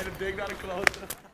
and a big, not a close.